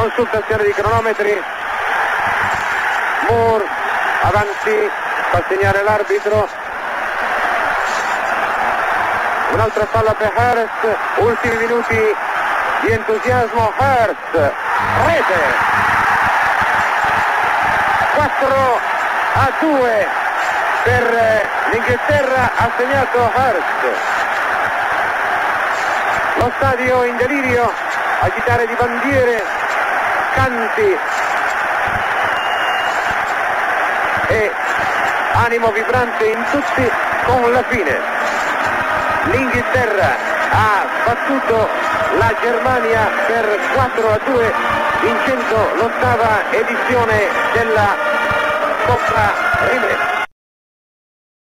consultazione di cronometri. Moore avanti fa segnare l'arbitro. Un'altra palla per Hurst ultimi minuti di entusiasmo Hurst rete. 4 a 2 per l'Inghilterra ha segnato Hurst lo stadio in delirio agitare di bandiere canti e animo vibrante in tutti con la fine. L'Inghilterra ha battuto la Germania per 4 a 2 vincendo l'ottava edizione della Coppa Rimet.